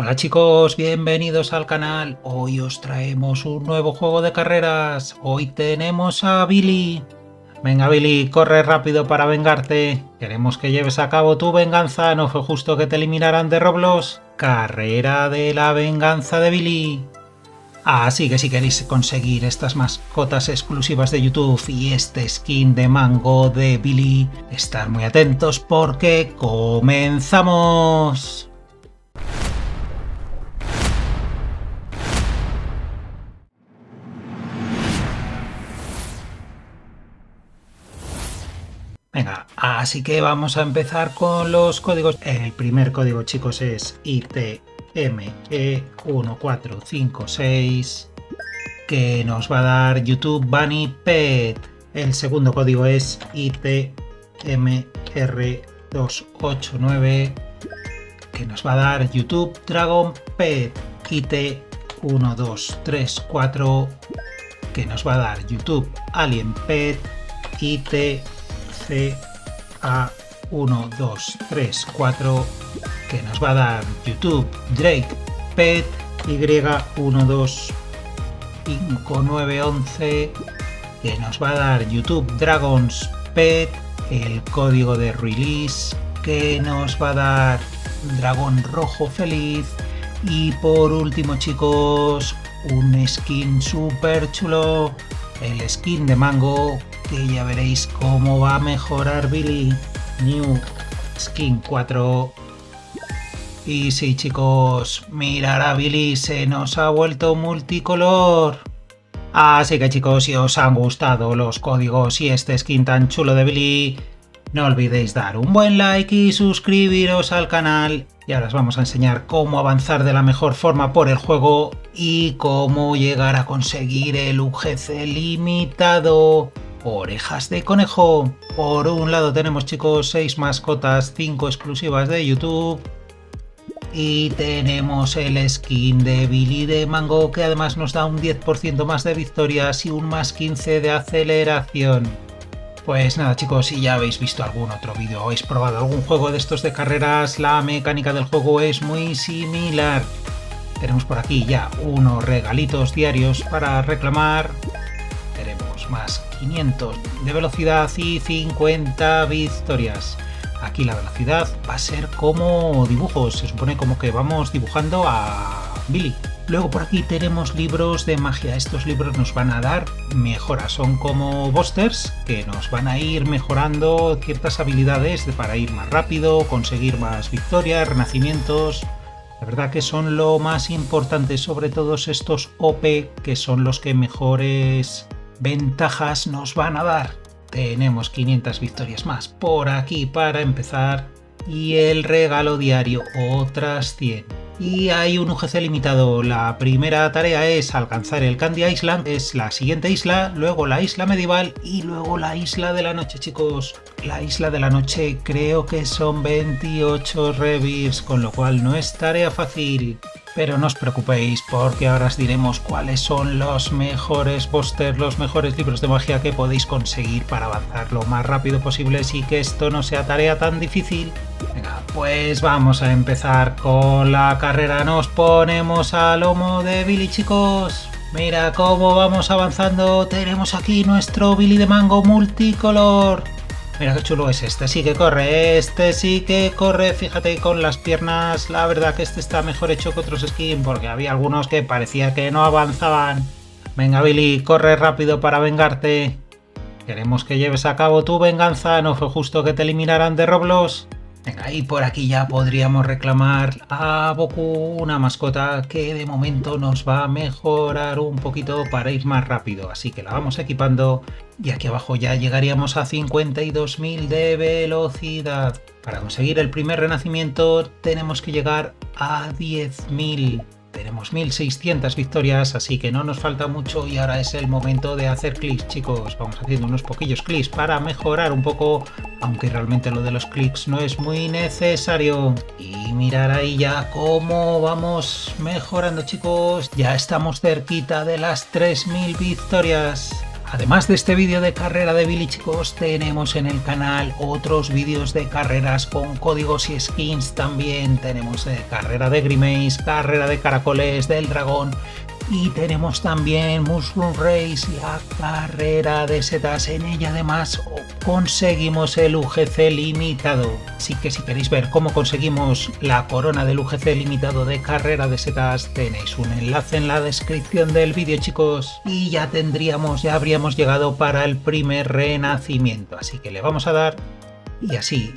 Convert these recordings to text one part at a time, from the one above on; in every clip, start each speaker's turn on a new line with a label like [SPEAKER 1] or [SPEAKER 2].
[SPEAKER 1] Hola chicos, bienvenidos al canal. Hoy os traemos un nuevo juego de carreras. Hoy tenemos a Billy. Venga Billy, corre rápido para vengarte. Queremos que lleves a cabo tu venganza. ¿No fue justo que te eliminaran de Roblox? Carrera de la venganza de Billy. Así que si queréis conseguir estas mascotas exclusivas de YouTube y este skin de mango de Billy, estar muy atentos porque comenzamos. Venga, así que vamos a empezar con los códigos. El primer código, chicos, es ITME1456, que nos va a dar YouTube Bunny Pet. El segundo código es ITMR289, que nos va a dar YouTube Dragon Pet. IT1234, que nos va a dar YouTube Alien Pet. IT a 1, 2, 3, 4 que nos va a dar YouTube Drake Pet Y1, 2, 5, 9, 11 que nos va a dar YouTube Dragons Pet el código de release que nos va a dar Dragón Rojo Feliz. Y por último chicos un skin super chulo el skin de mango que ya veréis cómo va a mejorar Billy. New Skin 4. Y sí chicos, mirar a Billy, se nos ha vuelto multicolor. Así que chicos, si os han gustado los códigos y este skin tan chulo de Billy, no olvidéis dar un buen like y suscribiros al canal. Y ahora os vamos a enseñar cómo avanzar de la mejor forma por el juego y cómo llegar a conseguir el UGC limitado. Orejas de conejo. Por un lado tenemos chicos 6 mascotas, 5 exclusivas de YouTube. Y tenemos el skin de Billy de Mango que además nos da un 10% más de victorias y un más 15 de aceleración. Pues nada chicos, si ya habéis visto algún otro vídeo o habéis probado algún juego de estos de carreras, la mecánica del juego es muy similar. Tenemos por aquí ya unos regalitos diarios para reclamar. Más 500 de velocidad y 50 victorias. Aquí la velocidad va a ser como dibujos, se supone como que vamos dibujando a Billy. Luego por aquí tenemos libros de magia. Estos libros nos van a dar mejoras. Son como busters que nos van a ir mejorando ciertas habilidades para ir más rápido, conseguir más victorias, renacimientos. La verdad que son lo más importante sobre todos estos OP que son los que mejores ventajas nos van a dar. Tenemos 500 victorias más por aquí para empezar y el regalo diario otras 100. Y hay un UGC limitado. La primera tarea es alcanzar el Candy Island, es la siguiente isla, luego la isla medieval y luego la isla de la noche, chicos. La isla de la noche creo que son 28 revirs, con lo cual no es tarea fácil. Pero no os preocupéis porque ahora os diremos cuáles son los mejores posters, los mejores libros de magia que podéis conseguir para avanzar lo más rápido posible y que esto no sea tarea tan difícil. Venga, pues vamos a empezar con la carrera. Nos ponemos al lomo de Billy, chicos. Mira cómo vamos avanzando. Tenemos aquí nuestro Billy de mango multicolor. Mira qué chulo es este, sí que corre, este sí que corre, fíjate con las piernas, la verdad que este está mejor hecho que otros skins porque había algunos que parecía que no avanzaban. Venga Billy, corre rápido para vengarte. Queremos que lleves a cabo tu venganza, no fue justo que te eliminaran de Roblox. Venga, y por aquí ya podríamos reclamar a Boku una mascota que de momento nos va a mejorar un poquito para ir más rápido. Así que la vamos equipando y aquí abajo ya llegaríamos a 52.000 de velocidad. Para conseguir el primer renacimiento tenemos que llegar a 10.000. Tenemos 1600 victorias, así que no nos falta mucho y ahora es el momento de hacer clics, chicos. Vamos haciendo unos poquillos clics para mejorar un poco, aunque realmente lo de los clics no es muy necesario. Y mirar ahí ya cómo vamos mejorando, chicos. Ya estamos cerquita de las 3000 victorias. Además de este vídeo de carrera de Billy chicos, tenemos en el canal otros vídeos de carreras con códigos y skins también. Tenemos de carrera de Grimace, carrera de caracoles, del dragón y tenemos también Mushroom Race, la carrera de setas. En ella además conseguimos el UGC limitado. Así que si queréis ver cómo conseguimos la corona del UGC limitado de carrera de setas, tenéis un enlace en la descripción del vídeo chicos. Y ya tendríamos, ya habríamos llegado para el primer renacimiento. Así que le vamos a dar y así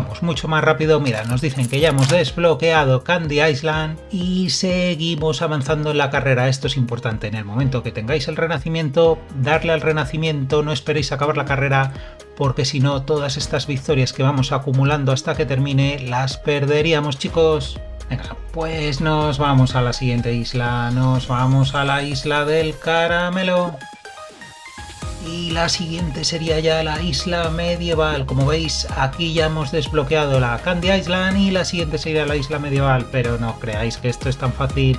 [SPEAKER 1] vamos mucho más rápido. Mira, nos dicen que ya hemos desbloqueado Candy Island y seguimos avanzando en la carrera. Esto es importante. En el momento que tengáis el renacimiento, darle al renacimiento, no esperéis acabar la carrera porque si no, todas estas victorias que vamos acumulando hasta que termine las perderíamos, chicos. Venga, pues nos vamos a la siguiente isla. Nos vamos a la isla del caramelo y la siguiente sería ya la isla medieval. Como veis, aquí ya hemos desbloqueado la Candy Island y la siguiente sería la isla medieval, pero no creáis que esto es tan fácil.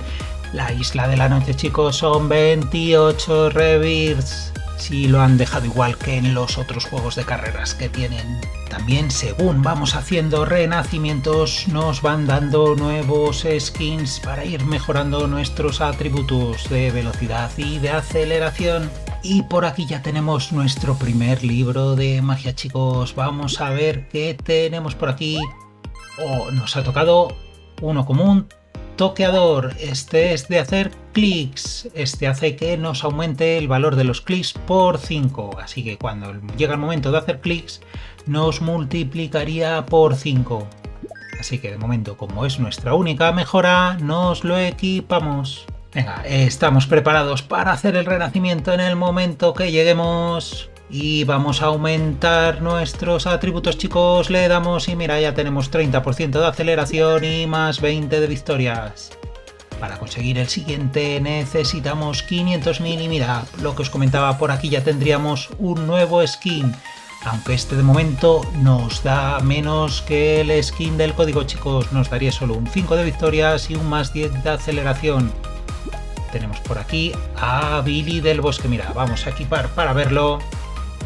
[SPEAKER 1] La isla de la noche, chicos, son 28 rebirths. Si lo han dejado igual que en los otros juegos de carreras que tienen. También según vamos haciendo renacimientos nos van dando nuevos skins para ir mejorando nuestros atributos de velocidad y de aceleración. Y por aquí ya tenemos nuestro primer libro de magia, chicos. Vamos a ver qué tenemos por aquí. Oh, nos ha tocado uno común. Toqueador. Este es de hacer clics. Este hace que nos aumente el valor de los clics por 5. Así que cuando llega el momento de hacer clics, nos multiplicaría por 5. Así que de momento, como es nuestra única mejora, nos lo equipamos. Venga, estamos preparados para hacer el renacimiento en el momento que lleguemos. Y vamos a aumentar nuestros atributos, chicos. Le damos y mira, ya tenemos 30% de aceleración y más 20 de victorias. Para conseguir el siguiente necesitamos 500.000 y mira, lo que os comentaba por aquí ya tendríamos un nuevo skin. Aunque este de momento nos da menos que el skin del código, chicos. Nos daría solo un 5 de victorias y un más 10 de aceleración tenemos por aquí a Billy del Bosque. Mira, vamos a equipar para verlo.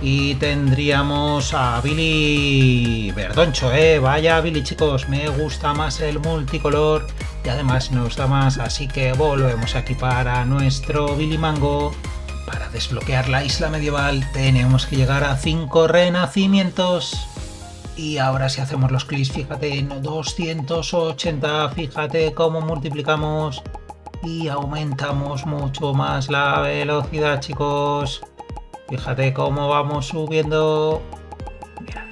[SPEAKER 1] Y tendríamos a Billy Verdoncho, ¿eh? Vaya Billy, chicos, me gusta más el multicolor y además nos da más, así que volvemos a equipar a nuestro Billy Mango. Para desbloquear la isla medieval tenemos que llegar a 5 renacimientos. Y ahora si hacemos los clics, fíjate, en 280, fíjate cómo multiplicamos y aumentamos mucho más la velocidad chicos. Fíjate cómo vamos subiendo.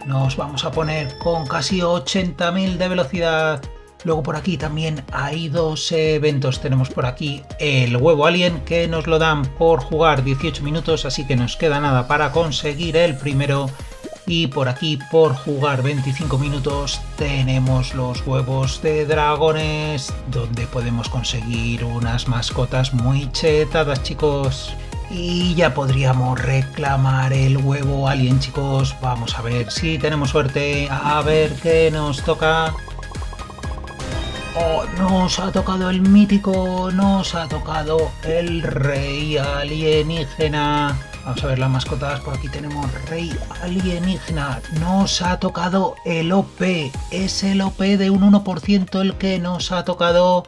[SPEAKER 1] Nos vamos a poner con casi 80.000 de velocidad. Luego por aquí también hay dos eventos. Tenemos por aquí el huevo alien que nos lo dan por jugar 18 minutos así que nos queda nada para conseguir el primero y por aquí, por jugar 25 minutos, tenemos los huevos de dragones, donde podemos conseguir unas mascotas muy chetadas, chicos. Y ya podríamos reclamar el huevo alien, chicos. Vamos a ver si tenemos suerte. A ver qué nos toca. Oh, nos ha tocado el mítico, nos ha tocado el rey alienígena. Vamos a ver las mascotas. Por aquí tenemos Rey Alienígena. Nos ha tocado el OP. Es el OP de un 1% el que nos ha tocado.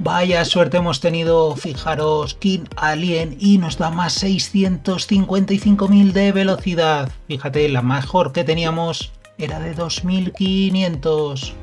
[SPEAKER 1] Vaya suerte hemos tenido. Fijaros, King Alien y nos da más 655.000 de velocidad. Fíjate, la mejor que teníamos era de 2500.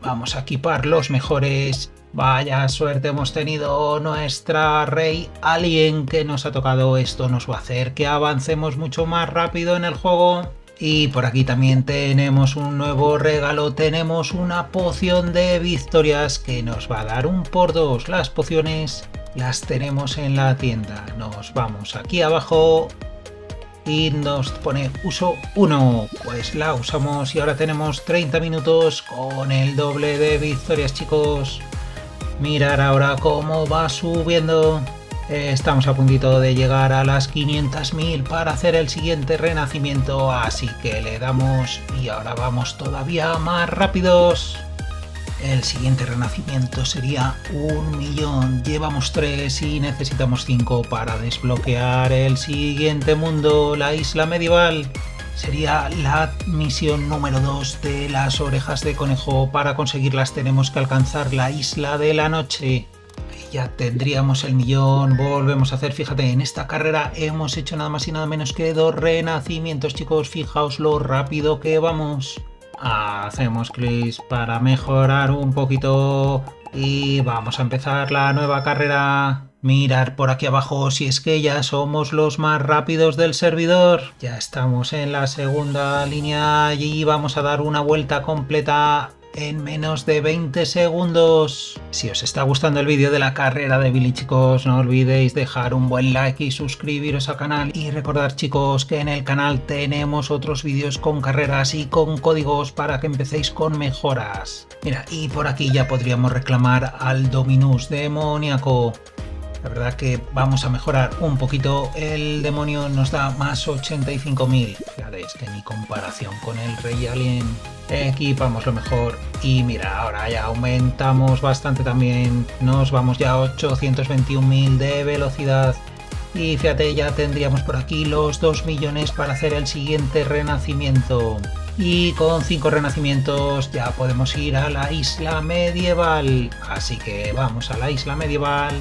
[SPEAKER 1] Vamos a equipar los mejores Vaya suerte hemos tenido nuestra rey alien que nos ha tocado esto. Nos va a hacer que avancemos mucho más rápido en el juego. Y por aquí también tenemos un nuevo regalo. Tenemos una poción de victorias que nos va a dar un por dos. Las pociones las tenemos en la tienda. Nos vamos aquí abajo y nos pone uso 1. Pues la usamos y ahora tenemos 30 minutos con el doble de victorias chicos. Mirar ahora cómo va subiendo. Estamos a puntito de llegar a las 500.000 para hacer el siguiente renacimiento, así que le damos y ahora vamos todavía más rápidos. El siguiente renacimiento sería un millón. Llevamos tres y necesitamos cinco para desbloquear el siguiente mundo, la isla medieval. Sería la misión número 2 de las orejas de conejo. Para conseguirlas tenemos que alcanzar la isla de la noche. Ya tendríamos el millón, volvemos a hacer, fíjate, en esta carrera hemos hecho nada más y nada menos que dos renacimientos, chicos, fijaos lo rápido que vamos. Hacemos clics para mejorar un poquito y vamos a empezar la nueva carrera. Mirar por aquí abajo si es que ya somos los más rápidos del servidor. Ya estamos en la segunda línea y vamos a dar una vuelta completa en menos de 20 segundos. Si os está gustando el vídeo de la carrera de Billy chicos, no olvidéis dejar un buen like y suscribiros al canal. Y recordar chicos que en el canal tenemos otros vídeos con carreras y con códigos para que empecéis con mejoras. Mira, y por aquí ya podríamos reclamar al Dominus demoníaco. La verdad que vamos a mejorar un poquito. El demonio nos da más 85.000. Fíjate, es que ni comparación con el Rey Alien. Equipamos lo mejor. Y mira, ahora ya aumentamos bastante también. Nos vamos ya a 821.000 de velocidad. Y fíjate, ya tendríamos por aquí los 2 millones para hacer el siguiente renacimiento. Y con 5 renacimientos ya podemos ir a la isla medieval. Así que vamos a la isla medieval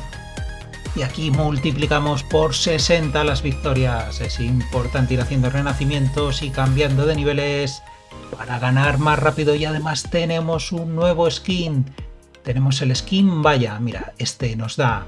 [SPEAKER 1] y aquí multiplicamos por 60 las victorias. Es importante ir haciendo renacimientos y cambiando de niveles para ganar más rápido y además tenemos un nuevo skin. Tenemos el skin Vaya, mira, este nos da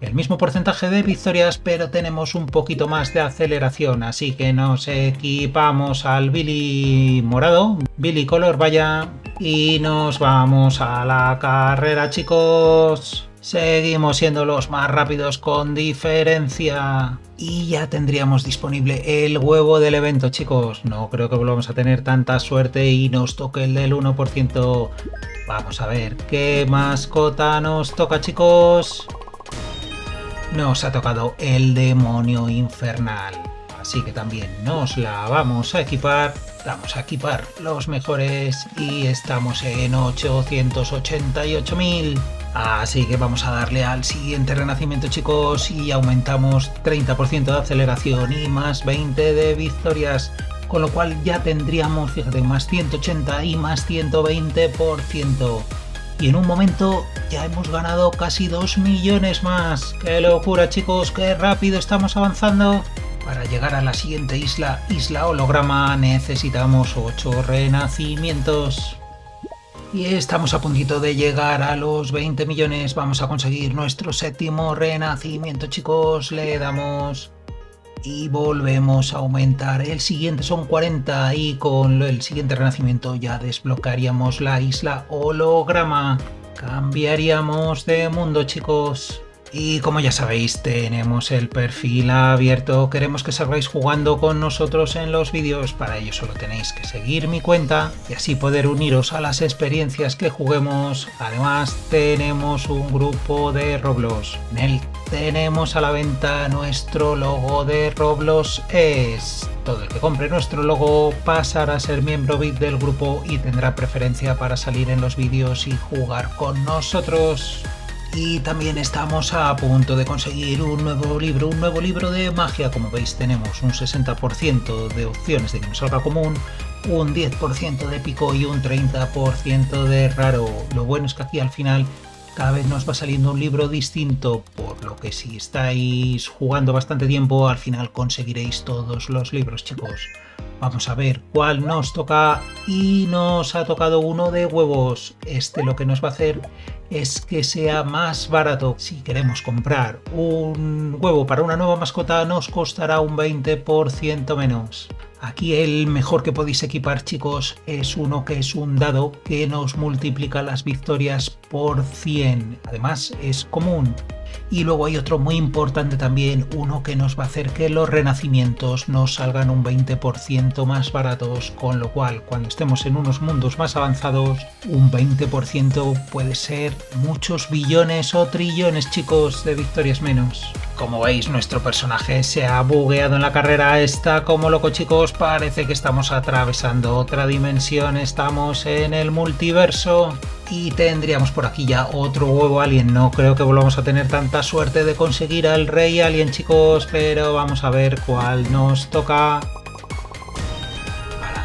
[SPEAKER 1] el mismo porcentaje de victorias, pero tenemos un poquito más de aceleración, así que nos equipamos al Billy morado, Billy color Vaya, y nos vamos a la carrera, chicos. Seguimos siendo los más rápidos con diferencia. Y ya tendríamos disponible el huevo del evento, chicos. No creo que volvamos a tener tanta suerte y nos toque el del 1%. Vamos a ver qué mascota nos toca, chicos. Nos ha tocado el demonio infernal. Así que también nos la vamos a equipar. Vamos a equipar los mejores y estamos en 888.000. Así que vamos a darle al siguiente renacimiento chicos y aumentamos 30% de aceleración y más 20 de victorias. Con lo cual ya tendríamos, fíjate, más 180 y más 120%. Y en un momento ya hemos ganado casi 2 millones más. ¡Qué locura chicos! ¡Qué rápido estamos avanzando! Para llegar a la siguiente isla, isla holograma, necesitamos 8 renacimientos. Y estamos a puntito de llegar a los 20 millones. Vamos a conseguir nuestro séptimo renacimiento, chicos. Le damos y volvemos a aumentar. El siguiente son 40 y con el siguiente renacimiento ya desbloquearíamos la isla holograma. Cambiaríamos de mundo, chicos. Y como ya sabéis, tenemos el perfil abierto. Queremos que salgáis jugando con nosotros en los vídeos. Para ello solo tenéis que seguir mi cuenta y así poder uniros a las experiencias que juguemos. Además, tenemos un grupo de Roblox. En él tenemos a la venta nuestro logo de Roblox es. Todo el que compre nuestro logo pasará a ser miembro VIP del grupo y tendrá preferencia para salir en los vídeos y jugar con nosotros. Y también estamos a punto de conseguir un nuevo libro, un nuevo libro de magia. Como veis tenemos un 60% de opciones de que nos común, un 10% de épico y un 30% de raro. Lo bueno es que aquí al final cada vez nos va saliendo un libro distinto, por lo que si estáis jugando bastante tiempo, al final conseguiréis todos los libros, chicos. Vamos a ver cuál nos toca y nos ha tocado uno de huevos. Este lo que nos va a hacer es que sea más barato. Si queremos comprar un huevo para una nueva mascota nos costará un 20% menos. Aquí el mejor que podéis equipar chicos es uno que es un dado que nos multiplica las victorias por 100. Además es común y luego hay otro muy importante también, uno que nos va a hacer que los renacimientos nos salgan un 20% más baratos, con lo cual cuando estemos en unos mundos más avanzados, un 20% puede ser muchos billones o trillones chicos de victorias menos. Como veis, nuestro personaje se ha bugueado en la carrera, está como loco chicos, parece que estamos atravesando otra dimensión, estamos en el multiverso Y tendríamos por aquí ya otro huevo alien. No creo que volvamos a tener tanta suerte de conseguir al rey alien, chicos. Pero vamos a ver cuál nos toca.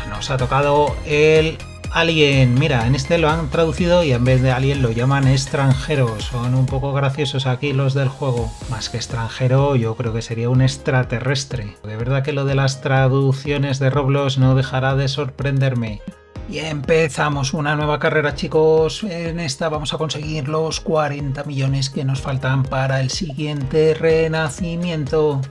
[SPEAKER 1] nos ha tocado el alien. Mira, en este lo han traducido y en vez de alien lo llaman extranjero. Son un poco graciosos aquí los del juego. Más que extranjero, yo creo que sería un extraterrestre. De verdad que lo de las traducciones de Roblox no dejará de sorprenderme. Y empezamos una nueva carrera chicos, en esta vamos a conseguir los 40 millones que nos faltan para el siguiente renacimiento.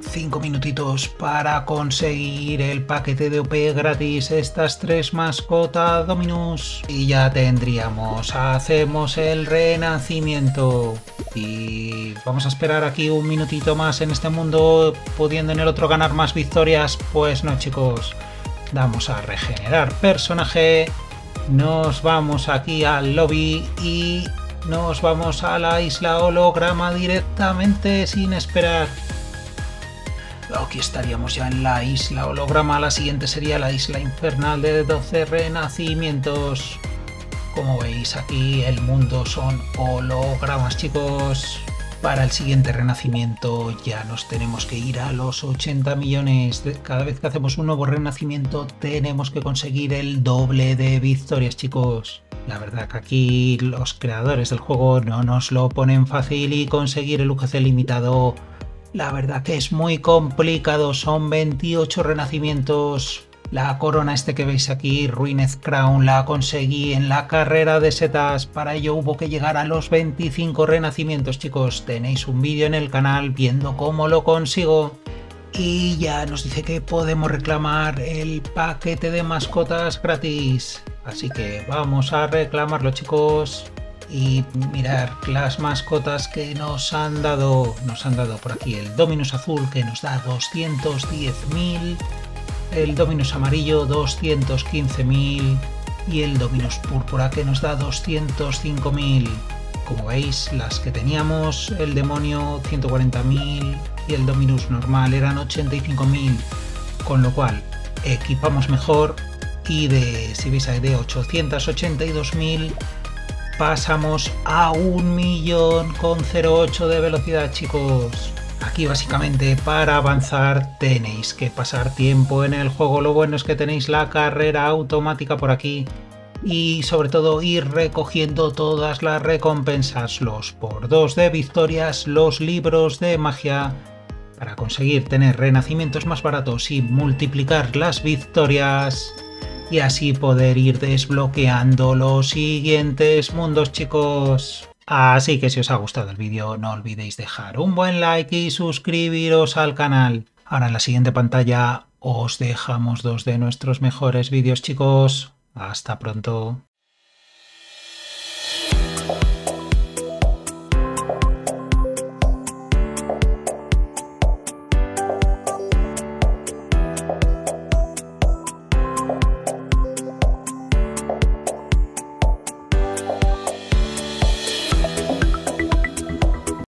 [SPEAKER 1] 5 minutitos para conseguir el paquete de OP gratis, estas tres mascotas Dominus. Y ya tendríamos, hacemos el renacimiento. Y vamos a esperar aquí un minutito más en este mundo, pudiendo en el otro ganar más victorias. Pues no chicos, damos a regenerar personaje, nos vamos aquí al lobby y nos vamos a la isla holograma directamente sin esperar. Aquí estaríamos ya en la isla holograma, la siguiente sería la isla infernal de 12 renacimientos. Como veis aquí el mundo son hologramas chicos. Para el siguiente renacimiento ya nos tenemos que ir a los 80 millones. Cada vez que hacemos un nuevo renacimiento tenemos que conseguir el doble de victorias, chicos. La verdad que aquí los creadores del juego no nos lo ponen fácil y conseguir el UGC limitado, la verdad que es muy complicado. Son 28 renacimientos la corona este que veis aquí, Ruined Crown, la conseguí en la carrera de setas. Para ello hubo que llegar a los 25 renacimientos, chicos. Tenéis un vídeo en el canal viendo cómo lo consigo. Y ya nos dice que podemos reclamar el paquete de mascotas gratis. Así que vamos a reclamarlo, chicos. Y mirar las mascotas que nos han dado. Nos han dado por aquí el Dominus Azul que nos da 210.000 el Dominus amarillo 215.000 y el Dominus púrpura que nos da 205.000. Como veis, las que teníamos, el demonio 140.000 y el Dominus normal eran 85.000, con lo cual equipamos mejor y de, si veis de 882.000 pasamos a un millón con 0,8 de velocidad chicos. Aquí básicamente para avanzar tenéis que pasar tiempo en el juego. Lo bueno es que tenéis la carrera automática por aquí. Y sobre todo ir recogiendo todas las recompensas, los por de victorias, los libros de magia, para conseguir tener renacimientos más baratos y multiplicar las victorias y así poder ir desbloqueando los siguientes mundos chicos. Así que si os ha gustado el vídeo no olvidéis dejar un buen like y suscribiros al canal. Ahora en la siguiente pantalla os dejamos dos de nuestros mejores vídeos chicos. Hasta pronto.